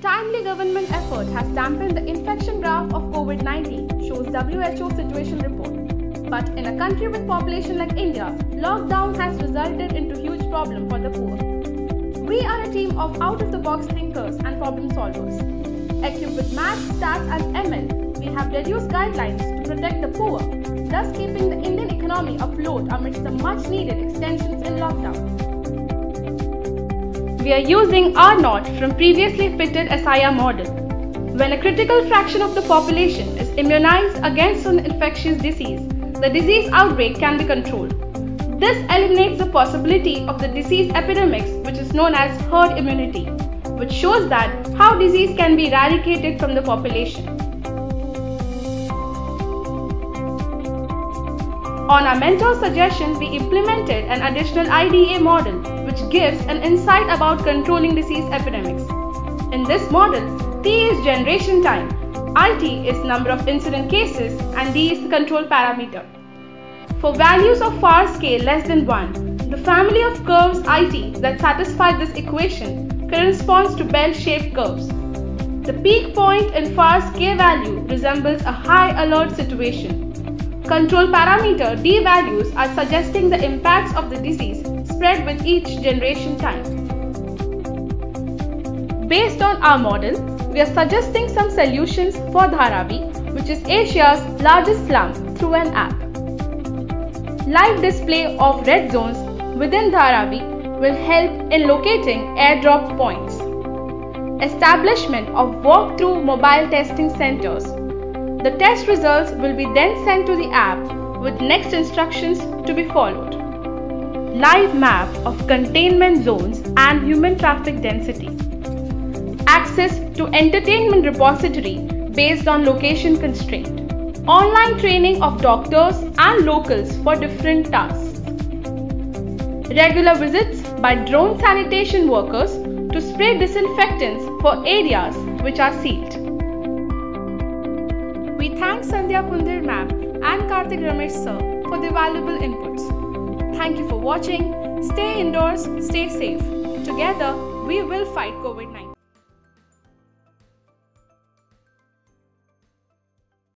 Timely government effort has dampened the infection graph of COVID-19, shows WHO situation report. But in a country with population like India, lockdown has resulted into huge problem for the poor. We are a team of out-of-the-box thinkers and problem solvers. Equipped with math, stats and ML, we have deduced guidelines to protect the poor, thus keeping the Indian economy afloat amidst the much-needed extensions in lockdown. We are using R0 from previously fitted SIR model. When a critical fraction of the population is immunized against an infectious disease, the disease outbreak can be controlled. This eliminates the possibility of the disease epidemics which is known as herd immunity, which shows that how disease can be eradicated from the population. On our mentor's suggestion, we implemented an additional IDA model which gives an insight about controlling disease epidemics. In this model, T is generation time, IT is number of incident cases and D is the control parameter. For values of FAR scale less than 1, the family of curves IT that satisfy this equation corresponds to bell-shaped curves. The peak point in FAR's K value resembles a high alert situation Control parameter D values are suggesting the impacts of the disease spread with each generation time. Based on our model, we are suggesting some solutions for Dharavi, which is Asia's largest slum, through an app. Live display of red zones within Dharavi will help in locating airdrop points. Establishment of walk-through mobile testing centers the test results will be then sent to the app with next instructions to be followed. Live map of containment zones and human traffic density. Access to entertainment repository based on location constraint. Online training of doctors and locals for different tasks. Regular visits by drone sanitation workers to spray disinfectants for areas which are sealed. We thank Sandhya Pundir ma'am and Karthik Ramesh sir for the valuable inputs. Thank you for watching. Stay indoors, stay safe. Together, we will fight COVID 19.